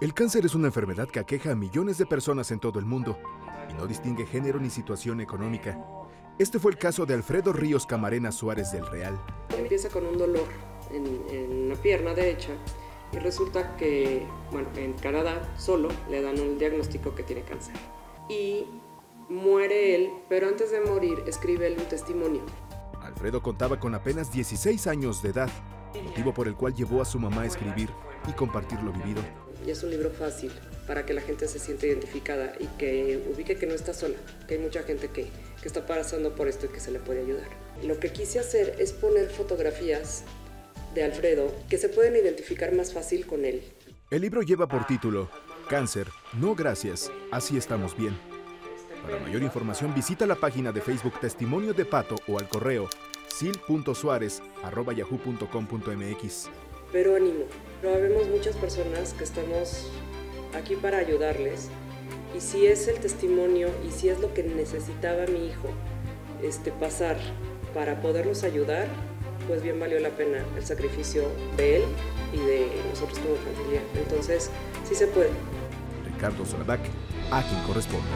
El cáncer es una enfermedad que aqueja a millones de personas en todo el mundo y no distingue género ni situación económica. Este fue el caso de Alfredo Ríos Camarena Suárez del Real. Empieza con un dolor en, en la pierna derecha y resulta que, bueno, en Canadá solo le dan un diagnóstico que tiene cáncer. Y muere él, pero antes de morir escribe él un testimonio. Alfredo contaba con apenas 16 años de edad, motivo por el cual llevó a su mamá a escribir y compartir lo vivido. Y es un libro fácil para que la gente se sienta identificada y que ubique que no está sola, que hay mucha gente que, que está pasando por esto y que se le puede ayudar. Lo que quise hacer es poner fotografías de Alfredo que se pueden identificar más fácil con él. El libro lleva por título Cáncer, no gracias, así estamos bien. Para mayor información visita la página de Facebook Testimonio de Pato o al correo sil.suárez.yahoo.com.mx. Pero ánimo, pero habemos muchas personas que estamos aquí para ayudarles y si es el testimonio y si es lo que necesitaba mi hijo este, pasar para poderlos ayudar, pues bien valió la pena el sacrificio de él y de nosotros como familia. Entonces, sí se puede. Ricardo Soladac, a quien corresponde.